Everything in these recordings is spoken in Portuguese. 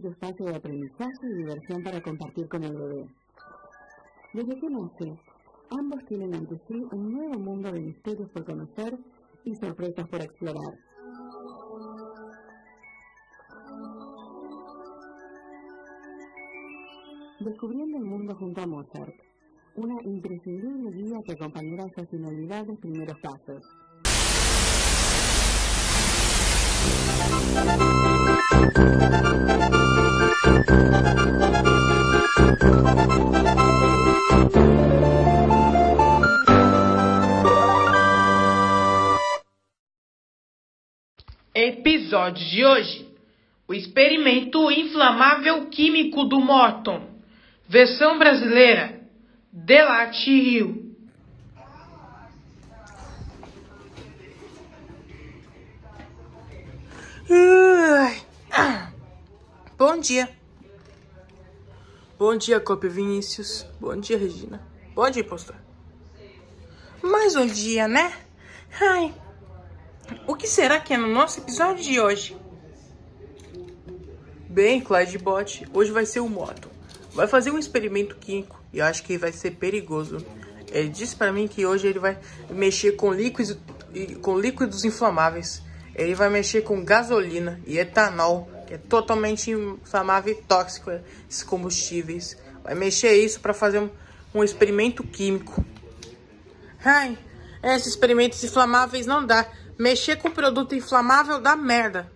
Mágico espacio de aprendizaje y diversión para compartir con el bebé. Desde que nace, ambos tienen ante sí un nuevo mundo de misterios por conocer y sorpresas por explorar. Descubriendo el mundo junto a Mozart, una imprescindible guía que acompañará esos inolvidables primeros pasos. Episódio de hoje: O experimento inflamável químico do Morton. Versão brasileira: Delate Rio. Bom dia. Bom dia, Copia Vinícius. Bom dia, Regina. Bom dia, pastor. Mais um dia, né? Ai. O que será que é no nosso episódio de hoje? Bem, Clyde Bot, hoje vai ser o Moto. Vai fazer um experimento químico e acho que vai ser perigoso. Ele disse para mim que hoje ele vai mexer com líquidos, com líquidos inflamáveis. Ele vai mexer com gasolina e etanol, é totalmente inflamável e tóxico esses combustíveis. Vai mexer isso para fazer um, um, experimento químico. Ai, esses experimentos inflamáveis não dá. Mexer com produto inflamável dá merda.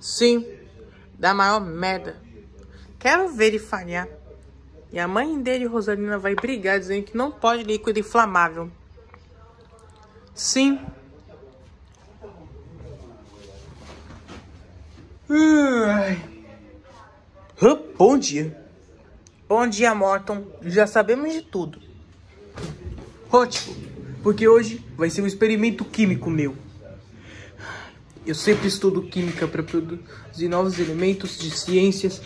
Sim, dá maior merda. Quero ver ele falhar. E a mãe dele, Rosalina, vai brigar dizendo que não pode líquido inflamável. Sim. Bom dia. Bom dia, Morton. Já sabemos de tudo. Ótimo, porque hoje vai ser um experimento químico meu. Eu sempre estudo química para produzir novos elementos de ciências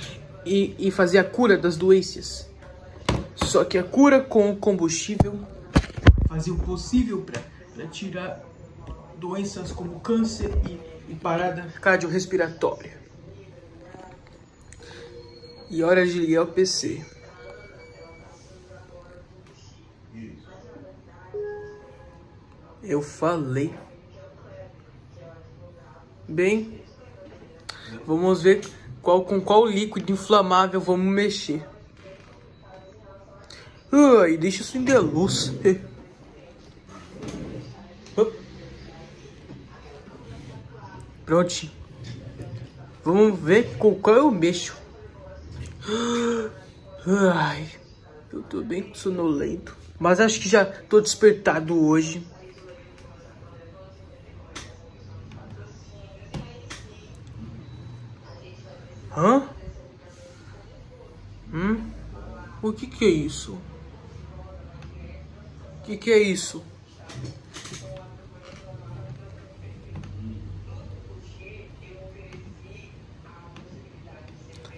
e, e fazer a cura das doenças. Só que a cura com o combustível fazer o possível para tirar doenças como câncer e, e parada cardiorrespiratória. E hora de ligar o PC. Eu falei. Bem, vamos ver qual, com qual líquido inflamável vamos mexer. Ai, deixa isso em luz. Pronto. Vamos ver qual eu mexo. Ai, eu tô bem sonolento. Mas acho que já tô despertado hoje. Hã? Hum? O que que é isso? O que que é isso?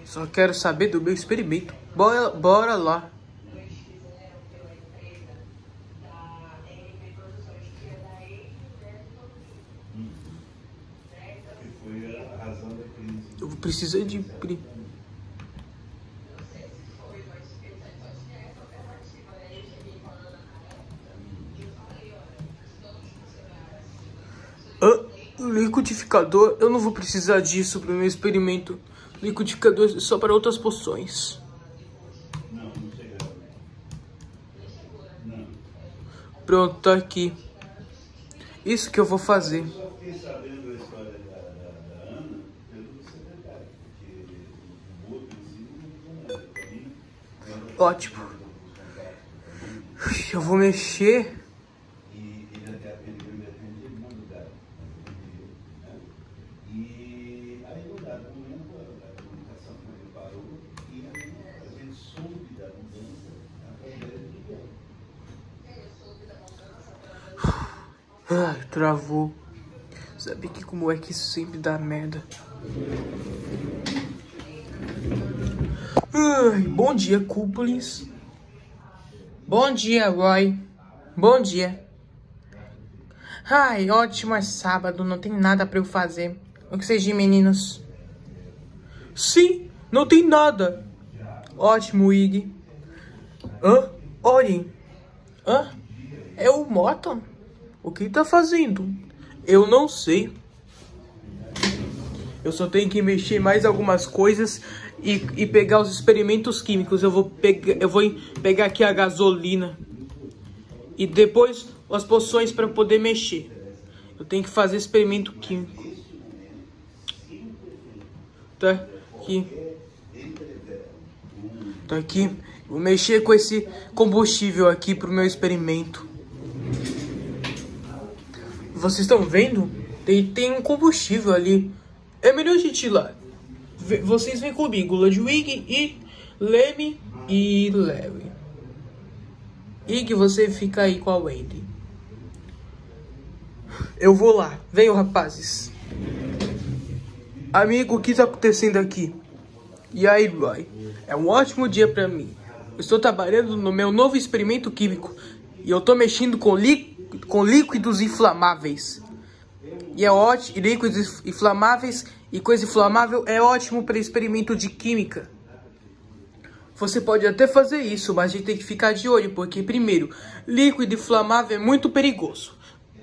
Só quero saber do meu experimento. Bora, bora lá. Eu vou precisar de imprimir. Ah, liquidificador, eu não vou precisar disso para o meu experimento. Liquidificador só para outras poções. Pronto, tá aqui. Isso que eu vou fazer. Ótimo. Eu vou mexer. Ai, travou. Sabe que como é que isso sempre dá merda? Ai, bom dia, Cúpulis. Bom dia, Roy. Bom dia. Ai, ótimo, é sábado, não tem nada pra eu fazer. O que vocês meninos? Sim, não tem nada. Ótimo, Ig. Hã? Olhem. Hã? É o Morton? O que tá fazendo? Eu não sei. Eu só tenho que mexer mais algumas coisas e, e pegar os experimentos químicos. Eu vou pegar, eu vou pegar aqui a gasolina e depois as poções para poder mexer. Eu tenho que fazer experimento químico. Tá aqui. Tá aqui. Vou mexer com esse combustível aqui pro meu experimento. Vocês estão vendo? Tem, tem um combustível ali. É melhor a gente ir lá. Vocês vêm comigo, Ludwig e Leme e Larry. Ig, você fica aí com a Wendy. Eu vou lá. Venham, rapazes. Amigo, o que está acontecendo aqui? E aí, Roy? É um ótimo dia para mim. Estou trabalhando no meu novo experimento químico. E eu estou mexendo com, com líquidos inflamáveis. E é ótimo, líquidos inflamáveis e coisa inflamável é ótimo para experimento de química. Você pode até fazer isso, mas a gente tem que ficar de olho, porque primeiro, líquido inflamável é muito perigoso.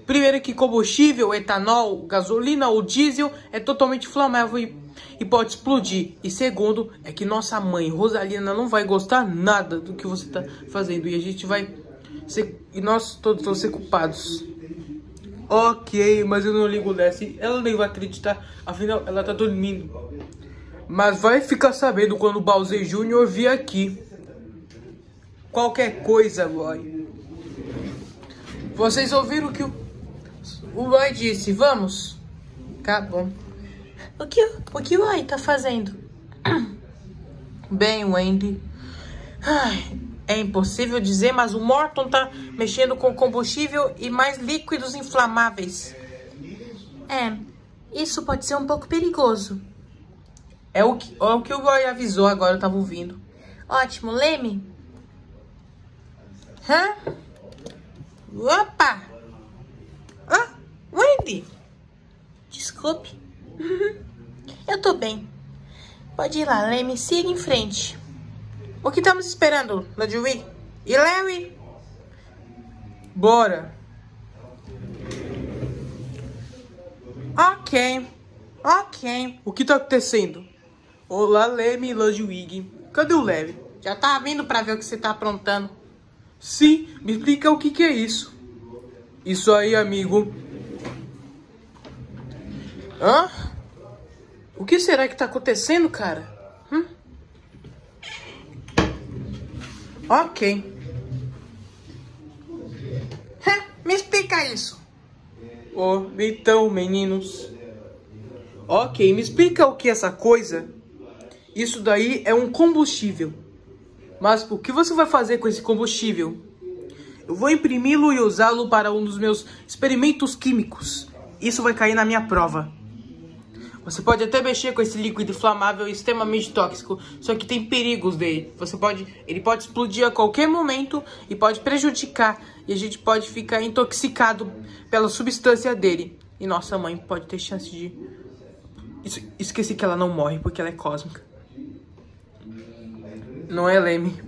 Primeiro que combustível, etanol, gasolina ou diesel é totalmente inflamável e, e pode explodir. E segundo, é que nossa mãe, Rosalina, não vai gostar nada do que você está fazendo. E a gente vai. E nós todos vamos ser culpados. Ok, mas eu não ligo nessa. Ela nem vai acreditar. Afinal, ela tá dormindo. Mas vai ficar sabendo quando o Bowser Jr. vir aqui. Qualquer coisa, Roy. Vocês ouviram o que o, o Roy disse? Vamos? Tá bom. O que o, que o Roy tá fazendo? Bem, Wendy. Ai, é impossível dizer, mas o Morton tá mexendo com combustível e mais líquidos inflamáveis. É, isso pode ser um pouco perigoso. É o que, é o, que o Roy avisou agora, eu tava ouvindo. Ótimo, Leme. Hã? Opa! Ah, Wendy! Desculpe. eu tô bem. Pode ir lá, Leme, siga em frente. O que estamos esperando, Ludwig? E Larry? Bora. Ok. Ok. O que tá acontecendo? Olá, Leme e Ludwig. Cadê o Larry? Já tá vindo pra ver o que você tá aprontando. Sim, me explica o que que é isso. Isso aí, amigo. Hã? O que será que tá acontecendo, cara? Ok. Me explica isso. Oh, então, meninos. Ok, me explica o que é essa coisa. Isso daí é um combustível. Mas o que você vai fazer com esse combustível? Eu vou imprimi-lo e usá-lo para um dos meus experimentos químicos. Isso vai cair na minha prova. Você pode até mexer com esse líquido inflamável extremamente tóxico, só que tem perigos dele. Você pode, ele pode explodir a qualquer momento e pode prejudicar e a gente pode ficar intoxicado pela substância dele. E nossa mãe pode ter chance de esqueci que ela não morre porque ela é cósmica. Não é Leme?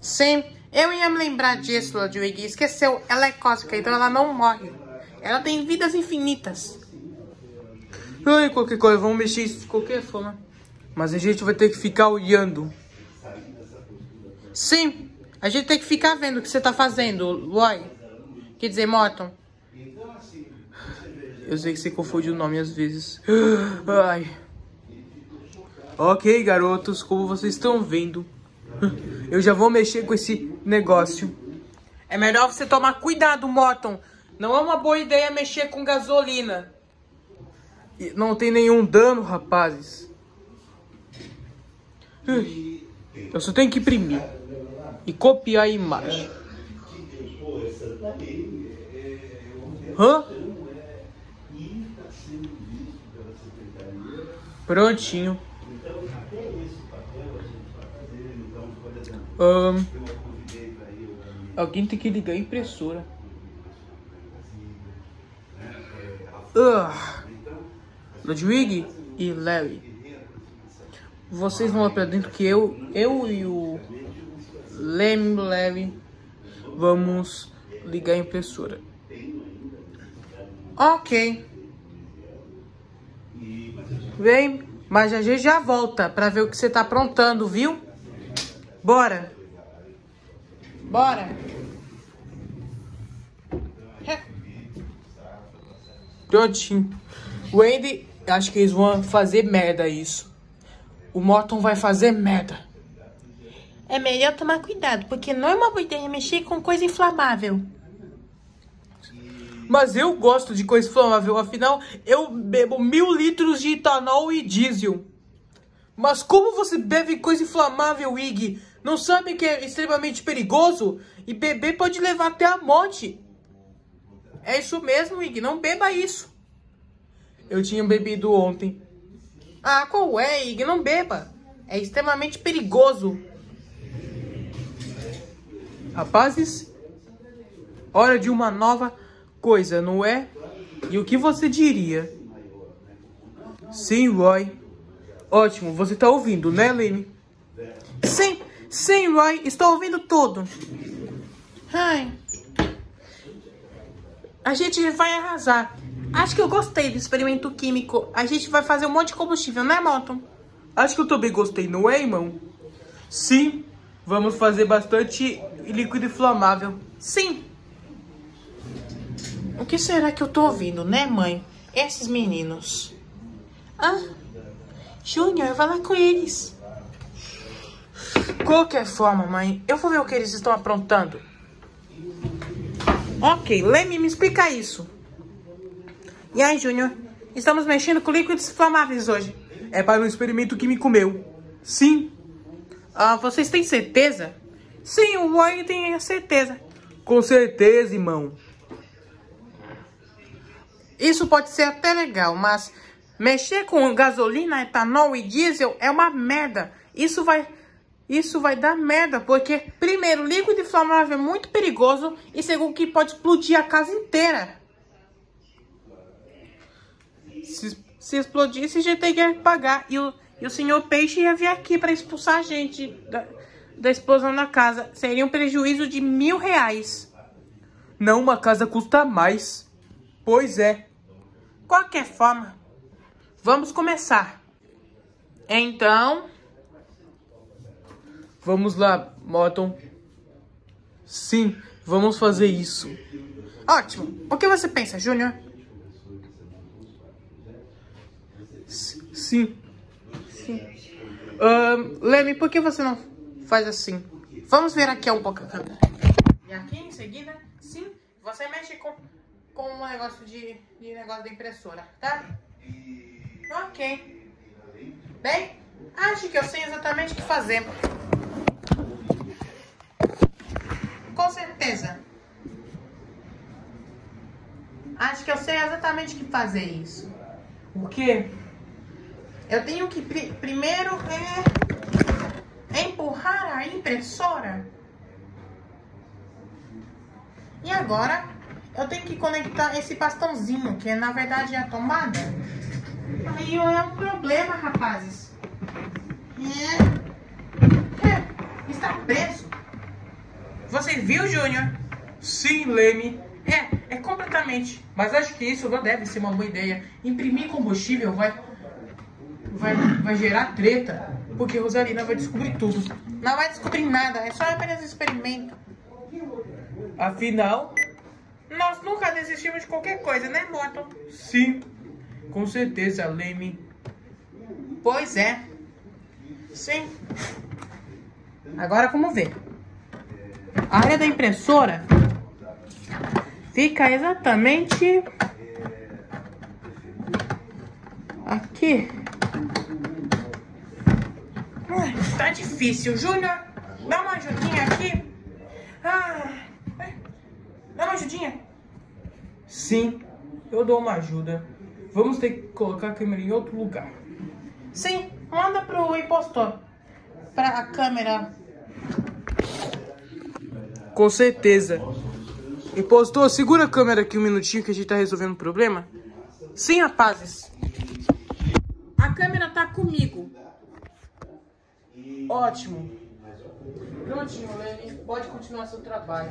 Sim, eu ia me lembrar disso, Ludwig. Esqueceu, ela é cósmica, então ela não morre. Ela tem vidas infinitas. Ai, qualquer coisa, vamos mexer isso de qualquer forma. Mas a gente vai ter que ficar olhando. Sim, a gente tem que ficar vendo o que você tá fazendo, Roy. Quer dizer, Morton. Eu sei que você confunde o nome às vezes. Ai. Ok, garotos, como vocês estão vendo, eu já vou mexer com esse negócio. É melhor você tomar cuidado, Morton. Não é uma boa ideia mexer com gasolina. E não tem nenhum dano, rapazes. Eu só tenho que imprimir e copiar a imagem. Hã? Prontinho. Um, alguém tem que ligar a impressora. Uh. Ludwig e Larry. Vocês vão lá pra dentro que eu, eu e o Lem Larry vamos ligar a impressora. Ok. Vem, mas a gente já volta pra ver o que você tá aprontando, viu? Bora. Bora. Prontinho. O Andy, acho que eles vão fazer merda isso. O Morton vai fazer merda. É melhor tomar cuidado, porque não é uma boa ideia mexer com coisa inflamável. Mas eu gosto de coisa inflamável, afinal, eu bebo mil litros de etanol e diesel. Mas como você bebe coisa inflamável, Ig? Não sabe que é extremamente perigoso? E beber pode levar até a morte. É isso mesmo, Ig. Não beba isso. Eu tinha bebido ontem. Ah, qual é, Ig? Não beba. É extremamente perigoso. Rapazes, hora de uma nova coisa, não é? E o que você diria? Sim, Roy. Ótimo, você tá ouvindo, né, Lene? Sim, sim, Roy, estou ouvindo tudo. Ai. A gente vai arrasar. Acho que eu gostei do experimento químico. A gente vai fazer um monte de combustível, né, Moto? Acho que eu também gostei, não é, irmão? Sim, vamos fazer bastante líquido inflamável. Sim. O que será que eu tô ouvindo, né, mãe? Esses meninos. Ah, Júnior, vai lá com eles. Qualquer forma, mãe, eu vou ver o que eles estão aprontando. Ok, Leme, me explica isso. E aí, Júnior? Estamos mexendo com líquidos inflamáveis hoje. É para um experimento químico meu. Sim. Ah, vocês têm certeza? Sim, o Roy tem a certeza. Com certeza, irmão. Isso pode ser até legal, mas mexer com gasolina, etanol e diesel é uma merda. Isso vai isso vai dar merda, porque primeiro, líquido inflamável é muito perigoso e segundo que pode explodir a casa inteira. Se, se explodisse, a gente tem que pagar. E o, e o senhor Peixe ia vir aqui para expulsar a gente da, da explosão na casa. Seria um prejuízo de mil reais. Não, uma casa custa mais. Pois é. Qualquer forma, vamos começar. Então... Vamos lá, Morton. Sim, vamos fazer isso. Ótimo. O que você pensa, Júnior? Sim. Sim. Uh, Leme, por que você não faz assim? Vamos ver aqui um pouco. E aqui em seguida, sim, você mexe com, com um negócio de, de negócio da impressora, tá? Ok. Bem, acho que eu sei exatamente o que fazer. Com certeza. Acho que eu sei exatamente o que fazer isso. O quê? Eu tenho que pri primeiro é empurrar a impressora. E agora eu tenho que conectar esse bastãozinho, que na verdade é a tomada. Aí é um problema, rapazes. É. é. Está preso. Você viu, Júnior? Sim, Leme. É, é completamente. Mas acho que isso não deve ser uma boa ideia. Imprimir combustível vai, vai, vai gerar treta. Porque Rosalina vai descobrir tudo. Não vai descobrir nada, é só apenas experimento. Afinal, nós nunca desistimos de qualquer coisa, né, Morton? Sim, com certeza, Leme. Pois é. Sim. Agora como ver? A área da impressora fica exatamente aqui. Ai, tá difícil. Júnior, dá uma ajudinha aqui. Ah, dá uma ajudinha. Sim, eu dou uma ajuda. Vamos ter que colocar a câmera em outro lugar. Sim, manda pro impostor. Pra a câmera. Com certeza. Impostor, segura a câmera aqui um minutinho que a gente tá resolvendo o problema. Sim, rapazes. A câmera tá comigo. Ótimo. Prontinho, Lene. Pode continuar seu trabalho.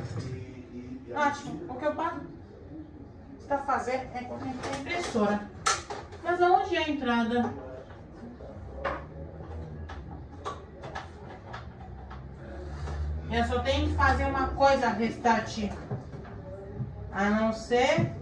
Ótimo. O que eu? Está fazendo é conectar a impressora. Mas aonde é a entrada? Eu só tenho que fazer uma coisa, restante. A não ser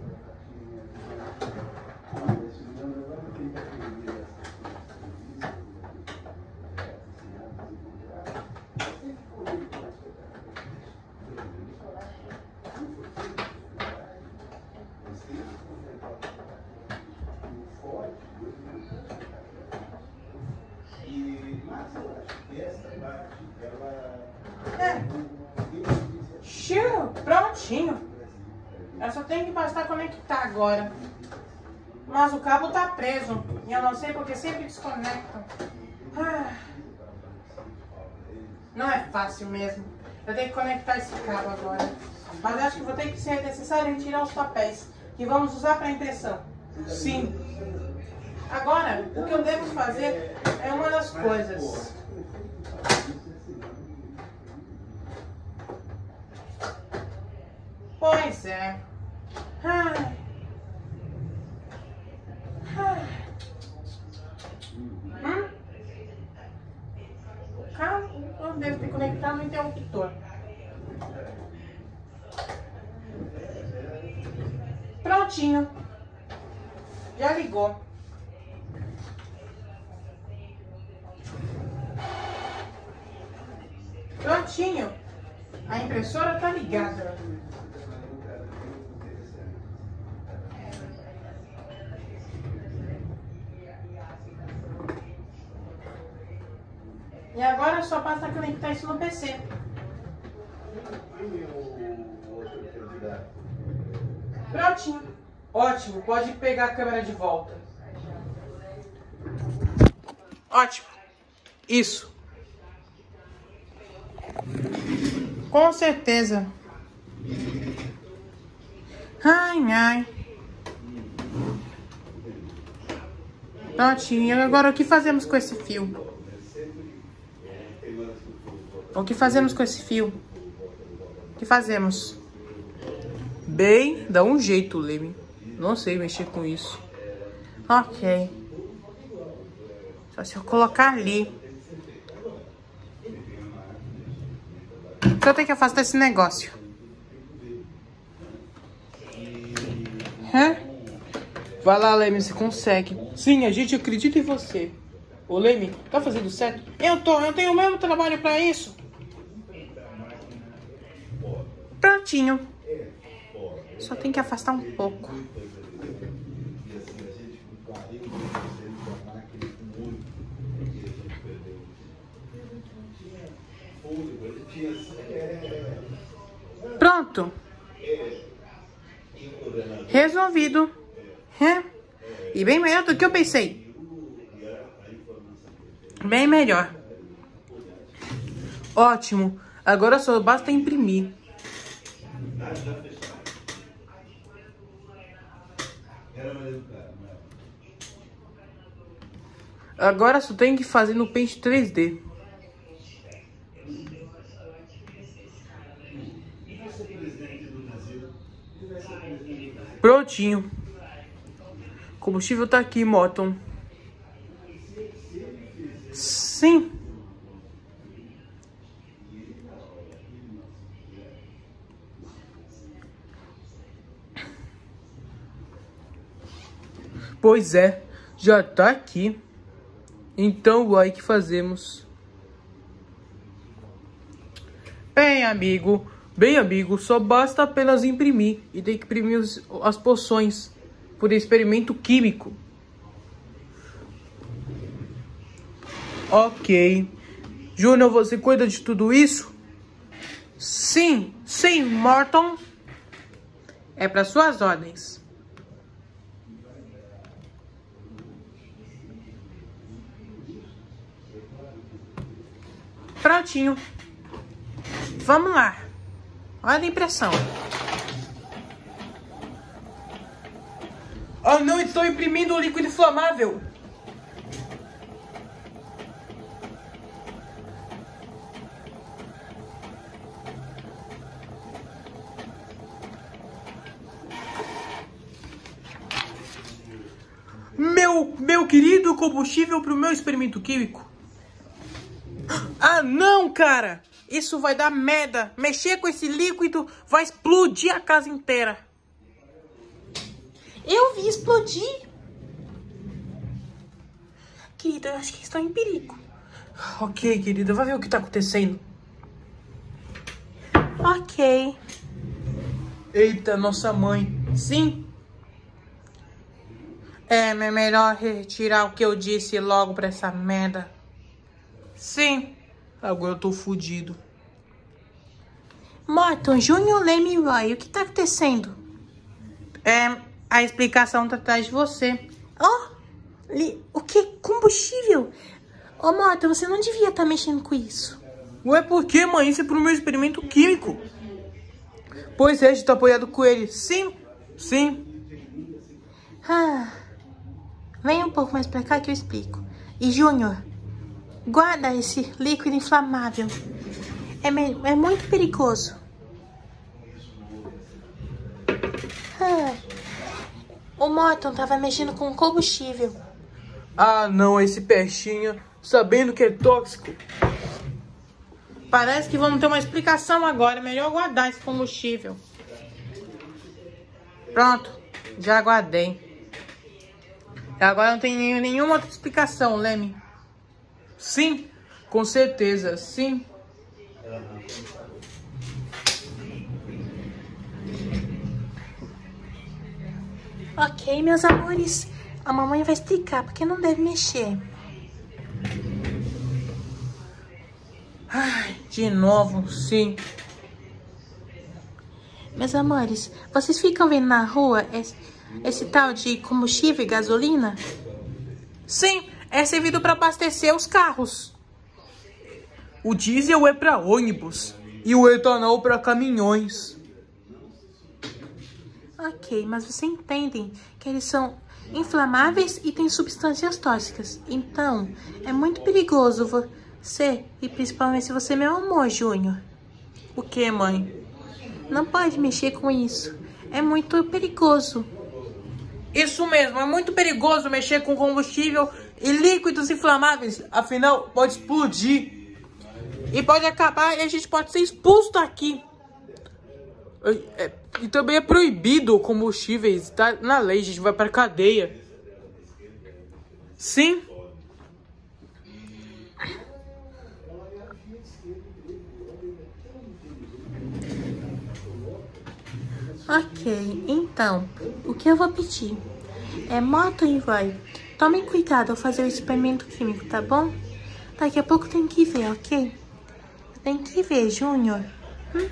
É. Show, prontinho. Eu só tenho que bastar conectar agora. Mas o cabo tá preso. E eu não sei porque sempre desconectam. Ah. Não é fácil mesmo. Eu tenho que conectar esse cabo agora. Mas acho que vou ter que ser necessário retirar os papéis que vamos usar para impressão. Sim. Agora, o que eu devo fazer é uma das coisas. Pois é. Ai. Ai. Hum? O carro eu devo ter conectado no interruptor. Prontinho. Já ligou. Prontinho. A impressora tá ligada. E agora só basta conectar isso no PC. Prontinho. Ótimo. Pode pegar a câmera de volta. Ótimo. Isso. Com certeza. Ai, ai. Prontinho. Agora o que fazemos com esse fio? O que fazemos com esse fio? O que fazemos? Bem, dá um jeito, Leme. Não sei mexer com isso. Ok. Só se eu colocar ali. Só tem que afastar esse negócio. Hã? Vai lá, Leme, você consegue. Sim, a gente acredita em você. Ô, Leme, tá fazendo certo? Eu tô, eu tenho o mesmo trabalho pra isso. Prontinho. Só tem que afastar um pouco. Pronto. Resolvido. É. E bem melhor do que eu pensei. Bem melhor. Ótimo. Agora só basta imprimir. Agora só tem que fazer no Paint 3D. Prontinho. Combustível tá aqui, Moton. Sim. Pois é, já tá aqui. Então, o que fazemos? Bem, amigo, bem, amigo, só basta apenas imprimir. E tem que imprimir as poções por experimento químico. Ok. Júnior, você cuida de tudo isso? Sim, sim, Morton. É para suas ordens. Prontinho. Vamos lá. Olha a impressão. Oh não, estou imprimindo o líquido inflamável. Meu, meu querido combustível para o meu experimento químico. Ah, não, cara! Isso vai dar merda. Mexer com esse líquido vai explodir a casa inteira. Eu vi explodir. Querida, eu acho que está em perigo. Ok, querida, vai ver o que está acontecendo. Ok. Eita, nossa mãe. Sim. É melhor retirar o que eu disse logo pra essa merda. Sim. Agora eu tô fudido. Morton, Júnior Leme Roy, o que tá acontecendo? É, a explicação tá atrás de você. Oh, o que? Combustível? Ô, oh, Morton, você não devia estar tá mexendo com isso. Ué, por que, mãe? Isso é pro meu experimento químico. Pois é, a gente tá apoiado com ele. Sim, sim. Ah, vem um pouco mais pra cá que eu explico. E, Júnior, Guarda esse líquido inflamável. É, é muito perigoso. Ah, o Morton estava mexendo com combustível. Ah, não, esse peixinho, sabendo que é tóxico. Parece que vamos ter uma explicação agora. É melhor guardar esse combustível. Pronto, já guardei. Agora não tem nenhuma outra explicação, Leme. Sim, com certeza, sim. Ok, meus amores. A mamãe vai explicar porque não deve mexer. Ai, de novo, sim. Meus amores, vocês ficam vendo na rua esse, esse tal de combustível e gasolina? Sim, é servido para abastecer os carros. O diesel é para ônibus e o etanol para caminhões. Ok, mas você entendem que eles são inflamáveis e têm substâncias tóxicas. Então, é muito perigoso você, e principalmente se você é meu amor, Júnior. O que, mãe? Não pode mexer com isso. É muito perigoso. Isso mesmo, é muito perigoso mexer com combustível e líquidos inflamáveis, afinal, pode explodir. E pode acabar e a gente pode ser expulso daqui. É, e também é proibido combustíveis, tá na lei, a gente vai pra cadeia. Sim. Ok, então, o que eu vou pedir? É moto e vai Tomem cuidado ao fazer o experimento químico, tá bom? Daqui a pouco tem que ver, ok? Tem que ver, Júnior. Hum?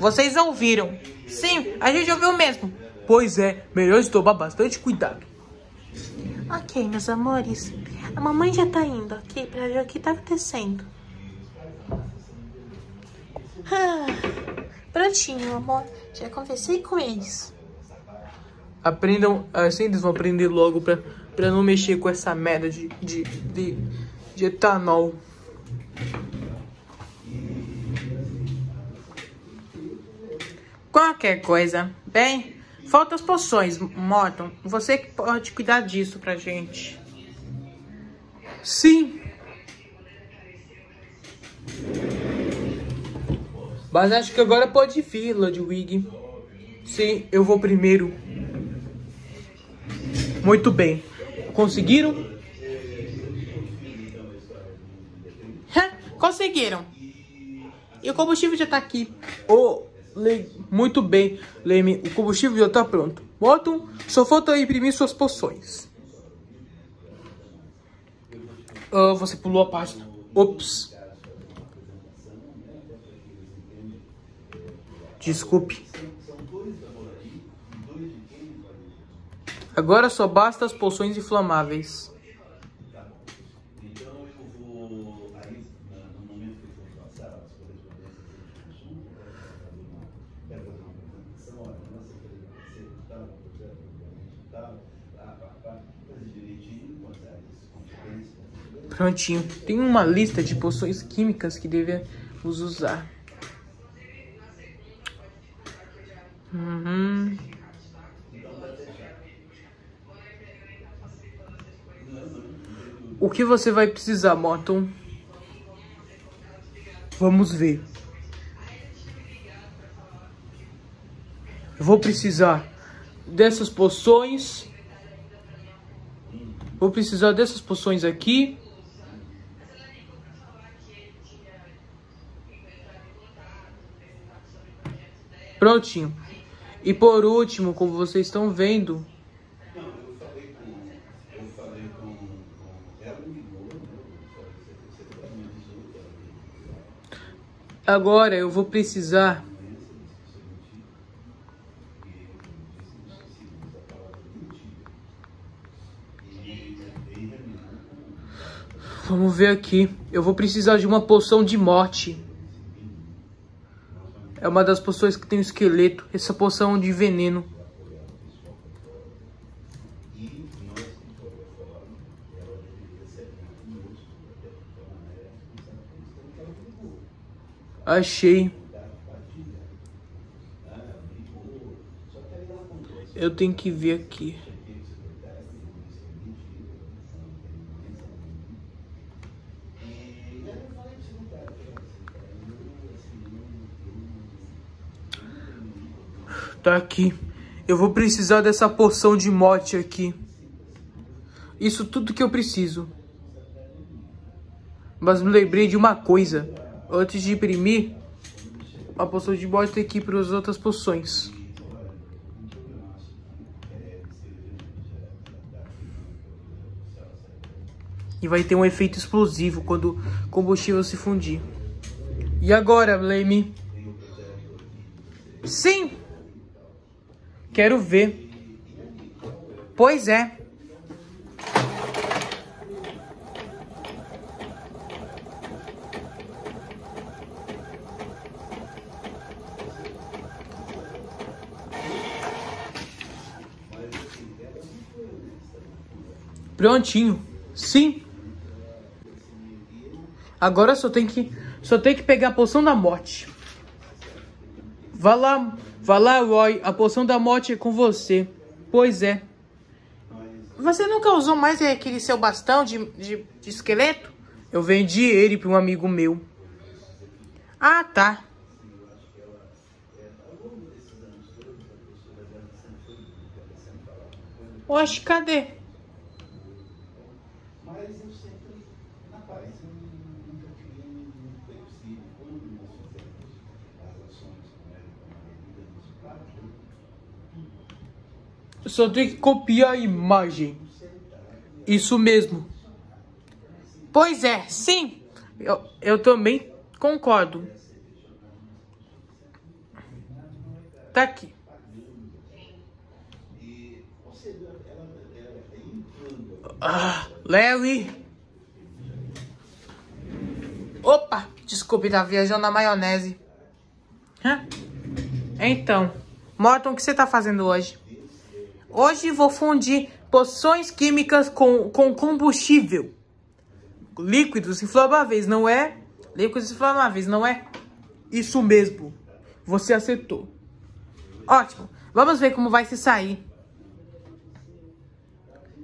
Vocês ouviram? Sim, a gente ouviu mesmo. Pois é, melhor tomar bastante cuidado. Ok, meus amores. A mamãe já tá indo, ok? Pra ver o que tá acontecendo. Ah, prontinho, amor. Já conversei com eles aprendam, assim eles vão aprender logo pra, pra não mexer com essa merda de, de, de, de etanol. Qualquer coisa. Bem, faltam as poções, Morton. Você que pode cuidar disso pra gente. Sim. Mas acho que agora pode vir, Ludwig. Sim, eu vou primeiro. Muito bem. Conseguiram? Conseguiram. E o combustível já tá aqui. Oh, Le... Muito bem, Leme. O combustível já tá pronto. Morton, só falta imprimir suas poções. Oh, você pulou a página. Ops. Desculpe. Agora só basta as poções inflamáveis. Prontinho. Tem uma lista de poções químicas que devemos usar. Uhum. O que você vai precisar, Morton? Vamos ver. Vou precisar dessas poções. Vou precisar dessas poções aqui. Prontinho. E por último, como vocês estão vendo, Agora eu vou precisar Vamos ver aqui. Eu vou precisar de uma poção de morte. É uma das poções que tem o esqueleto. Essa poção de veneno. Achei. Eu tenho que ver aqui. Tá aqui. Eu vou precisar dessa poção de morte aqui. Isso tudo que eu preciso. Mas me lembrei de uma coisa. Antes de imprimir, a poção de que ir para as outras poções. E vai ter um efeito explosivo quando o combustível se fundir. E agora, Blame? Sim! Quero ver. Pois é. Prontinho. Sim. Agora só tem que só tem que pegar a poção da morte. Vá lá, vá lá, Roy. A poção da morte é com você. Pois é. Você nunca usou mais aquele seu bastão de, de, de esqueleto? Eu vendi ele para um amigo meu. Ah, tá. Oxe, cadê? Só tem que copiar a imagem. Isso mesmo. Pois é, sim. Eu, eu também concordo. Tá aqui. Ah, Larry. Opa, desculpe, tá viajando na maionese. Hã? Então, Morton, o que você tá fazendo hoje? Hoje vou fundir poções químicas com, com combustível. Líquidos inflamáveis, não é? Líquidos inflamáveis, não é? Isso mesmo. Você acertou. Ótimo. Vamos ver como vai se sair.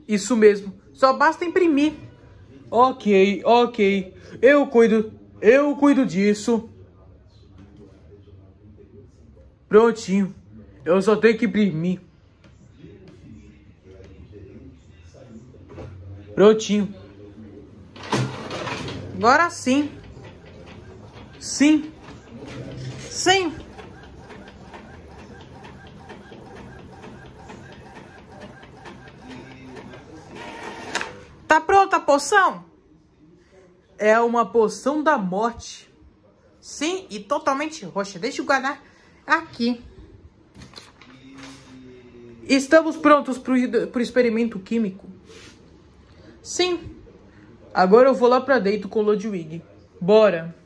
Isso mesmo. Só basta imprimir. Ok, ok. Eu cuido. Eu cuido disso. Prontinho. Eu só tenho que imprimir. Prontinho. Agora sim. Sim. Sim. Tá pronta a poção? É uma poção da morte. Sim, e totalmente roxa. Deixa eu guardar aqui. Estamos prontos para o experimento químico. Sim. Agora eu vou lá pra dentro com Ludwig. Bora.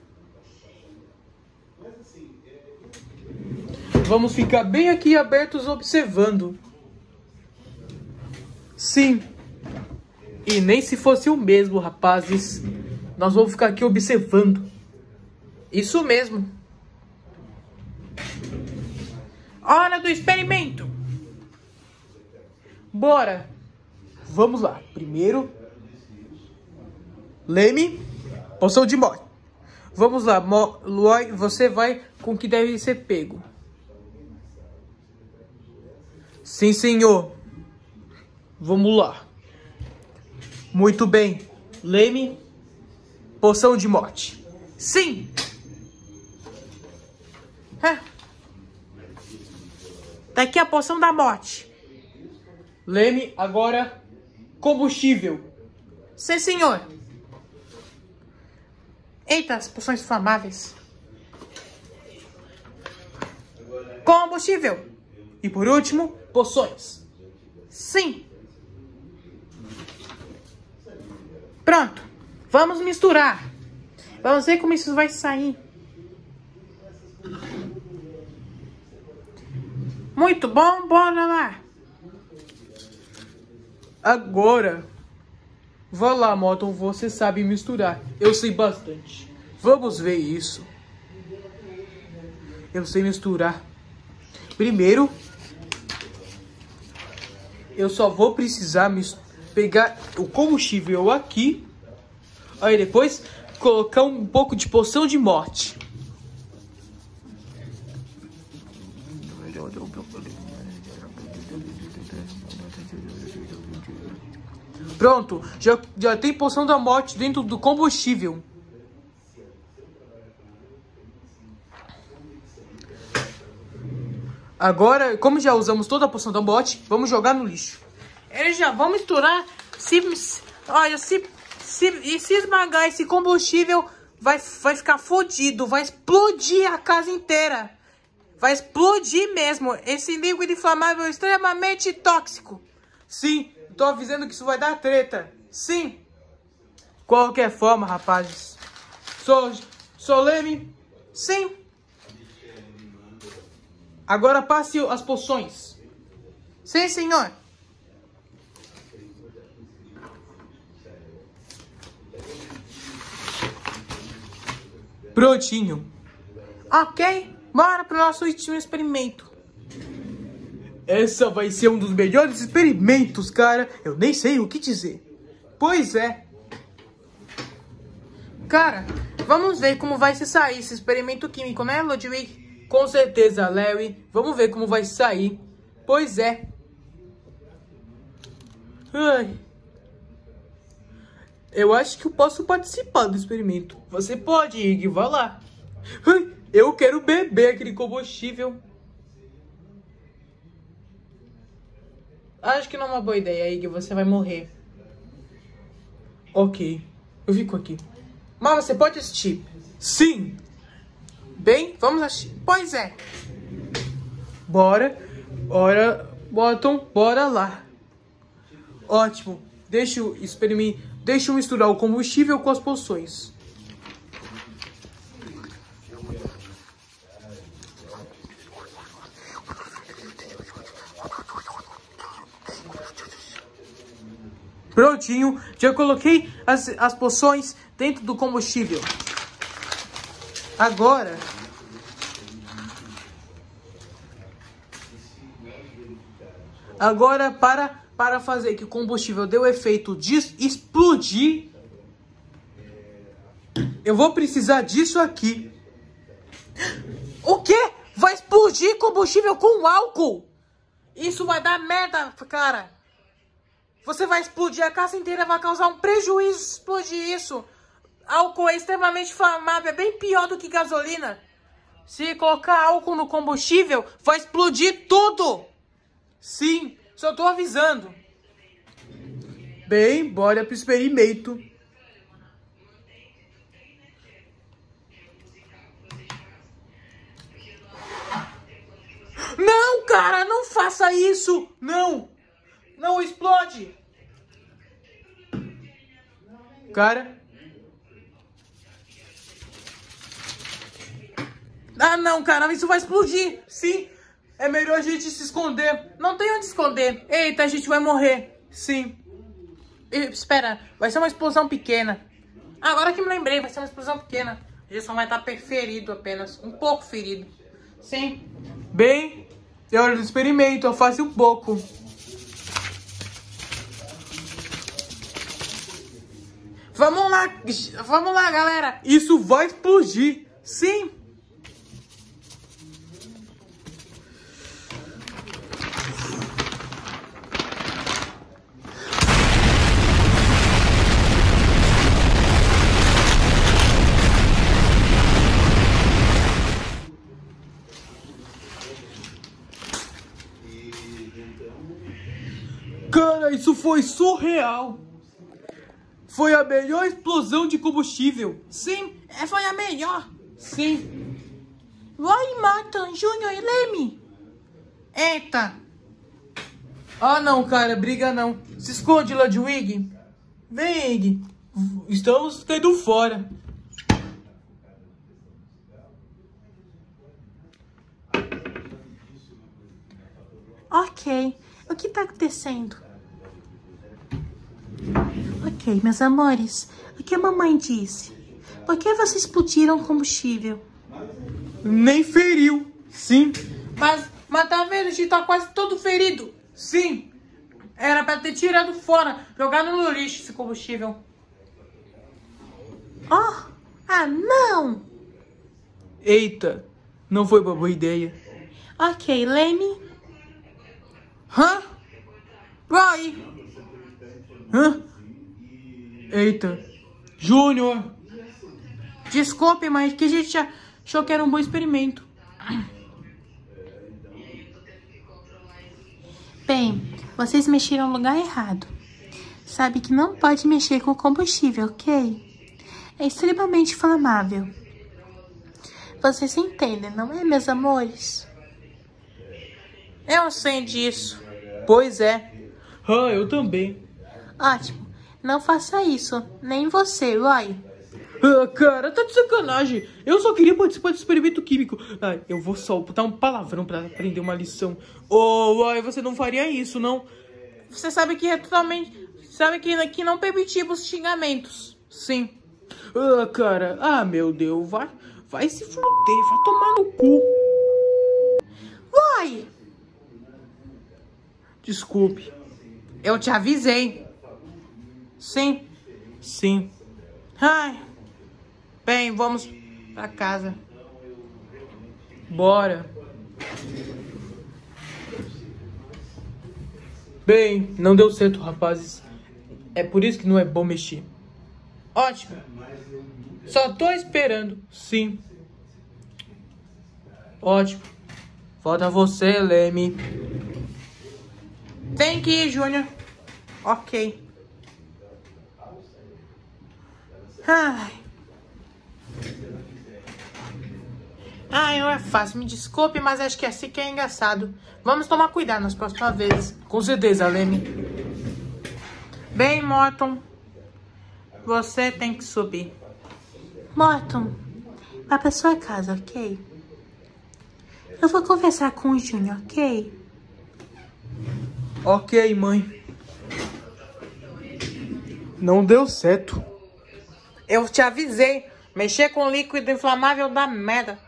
Vamos ficar bem aqui abertos observando. Sim. E nem se fosse o mesmo, rapazes. Nós vamos ficar aqui observando. Isso mesmo. Hora do experimento. Bora. Vamos lá. Primeiro. Leme. Poção de morte. Vamos lá. Luai, você vai com o que deve ser pego. Sim, senhor. Vamos lá. Muito bem. Leme. Poção de morte. Sim. É. Tá aqui a poção da morte. Leme, agora combustível. Sim, senhor. Eita, as poções inflamáveis. Combustível. E por último, poções. Sim. Pronto. Vamos misturar. Vamos ver como isso vai sair. Muito bom, bora lá. Agora. Vá lá, Moton, você sabe misturar. Eu sei bastante. Vamos ver isso. Eu sei misturar. Primeiro, eu só vou precisar pegar o combustível aqui. Aí depois colocar um pouco de poção de morte. Pronto, já, já tem poção da morte dentro do combustível. Agora, como já usamos toda a poção da morte, vamos jogar no lixo. Eles já vão misturar. Se, olha, se, se, e se esmagar esse combustível, vai, vai ficar fodido. Vai explodir a casa inteira. Vai explodir mesmo. Esse líquido inflamável é extremamente tóxico. Sim, tô avisando que isso vai dar treta. Sim. Qualquer forma, rapazes. Sou, sou Leme. Sim. Agora passe as poções. Sim, senhor. Prontinho. Ok, bora pro nosso último experimento. Essa vai ser um dos melhores experimentos, cara. Eu nem sei o que dizer. Pois é. Cara, vamos ver como vai se sair esse experimento químico, né, Ludwig? Com certeza, Larry. Vamos ver como vai sair. Pois é. Ai. Eu acho que eu posso participar do experimento. Você pode, Ig, vá lá. Eu quero beber aquele combustível. Acho que não é uma boa ideia, Ig. Você vai morrer. Ok. Eu fico aqui. Mas você pode assistir? Sim. Bem, vamos assistir. Pois é. Bora. Bora. Bottom, bora lá. Ótimo. Deixa eu experimentar. Deixa eu misturar o combustível com as poções. Prontinho, já coloquei as, as poções dentro do combustível. Agora... Agora, para, para fazer que o combustível dê o efeito de explodir, eu vou precisar disso aqui. O quê? Vai explodir combustível com álcool? Isso vai dar merda, cara. Você vai explodir a casa inteira, vai causar um prejuízo explodir isso. Álcool é extremamente inflamável, é bem pior do que gasolina. Se colocar álcool no combustível, vai explodir tudo. Sim, só tô avisando. Bem, bora pro experimento. Não, cara, não faça isso. Não. Não explode! Cara. Ah, não, cara, isso vai explodir. Sim, é melhor a gente se esconder. Não tem onde esconder. Eita, a gente vai morrer. Sim. Espera, vai ser uma explosão pequena. Agora que me lembrei, vai ser uma explosão pequena. A gente só vai estar ferido apenas. Um pouco ferido. Sim. Bem, é hora do experimento. Eu faço um pouco. Vamos lá, vamos lá, galera. Isso vai explodir. Sim. Cara, isso foi surreal. Foi a melhor explosão de combustível. Sim, é, foi a melhor. Sim. Vai, Martin, Júnior e Leme. Eita. Ah, não, cara, briga não. Se esconde, Ludwig. Vem, Ig. Estamos caindo fora. Ok. O que tá acontecendo? Ok, meus amores. O que a mamãe disse? Por que vocês explodiram combustível? Nem feriu. Sim. Mas, mas tá vendo, a gente tá quase todo ferido. Sim. Era pra ter tirado fora, jogado no lixo esse combustível. Oh, ah não! Eita, não foi uma boa ideia. Ok, Leme. Hã? Vai! Hã? Eita. Júnior. Desculpe, mas que a gente achou que era um bom experimento. Bem, vocês mexeram no lugar errado. Sabe que não pode mexer com combustível, ok? É extremamente inflamável. Vocês entendem, não é, meus amores? Eu sei disso. Pois é. Ah, eu também. Ótimo. Não faça isso. Nem você, Roy. Ah, cara, tá de sacanagem. Eu só queria participar do experimento químico. Ah, eu vou só botar um palavrão pra aprender uma lição. Oh, Roy, você não faria isso, não? Você sabe que é totalmente... Sabe que aqui não permitimos xingamentos. Sim. Ah, cara. Ah, meu Deus. Vai, vai se fuder. Vai tomar no cu. Roy! Desculpe. Eu te avisei. Sim. Sim. Ai. Bem, vamos pra casa. Bora. Bem, não deu certo, rapazes. É por isso que não é bom mexer. Ótimo. Só tô esperando. Sim. Ótimo. Falta você, Leme. Tem que ir, Júnior. Ok. Ai. Ai, não é fácil. Me desculpe, mas acho que é assim que é engraçado. Vamos tomar cuidado nas próximas vezes. Com certeza, Leme. Bem, Morton. Você tem que subir. Morton, vá pra sua casa, ok? Eu vou conversar com o Júnior, ok? Ok, mãe. Não deu certo. Eu te avisei. Mexer com líquido inflamável dá merda.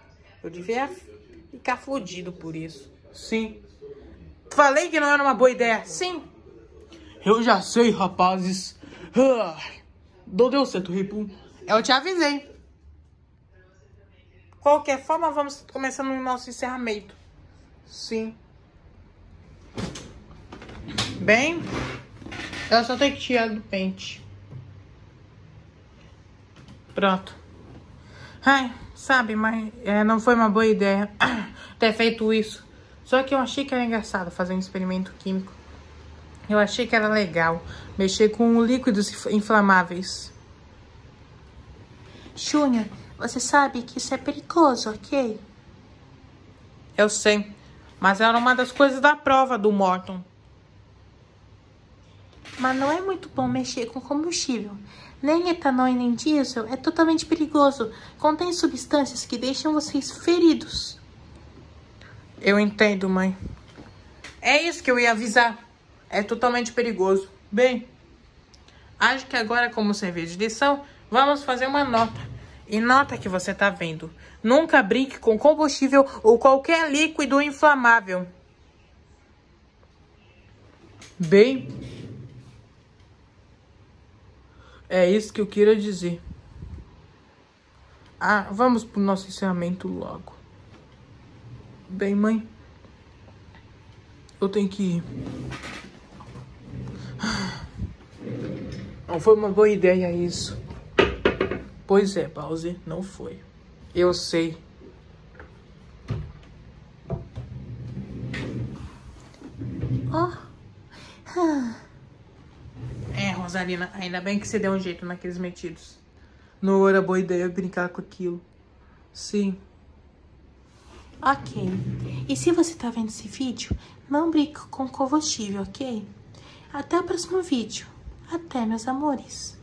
Eu devia ficar fudido por isso. Sim. Falei que não era uma boa ideia. Sim. Eu já sei, rapazes. Não deu certo, Ripum. Eu te avisei. Qualquer forma, vamos começando o nosso encerramento. Sim. Bem, eu só tenho que tirar do pente. Pronto. Ai, sabe, mas é, não foi uma boa ideia ter feito isso. Só que eu achei que era engraçado fazer um experimento químico. Eu achei que era legal mexer com líquidos inflamáveis. Júnior, você sabe que isso é perigoso, ok? Eu sei, mas era uma das coisas da prova do Morton. Mas não é muito bom mexer com combustível. Nem etanol e nem diesel é totalmente perigoso. Contém substâncias que deixam vocês feridos. Eu entendo, mãe. É isso que eu ia avisar. É totalmente perigoso. Bem, Acho que agora, como serviço de lição, vamos fazer uma nota. E nota que você tá vendo. Nunca brinque com combustível ou qualquer líquido inflamável. Bem, é isso que eu queria dizer. Ah, vamos pro nosso encerramento logo. Bem, mãe, eu tenho que ir. Não foi uma boa ideia isso. Pois é, Bowser, não foi. Eu sei. Oh. Rosalina, ainda bem que você deu um jeito naqueles metidos. Não era boa ideia brincar com aquilo. Sim. Ok. E se você tá vendo esse vídeo, não brinque com combustível, ok? Até o próximo vídeo. Até, meus amores.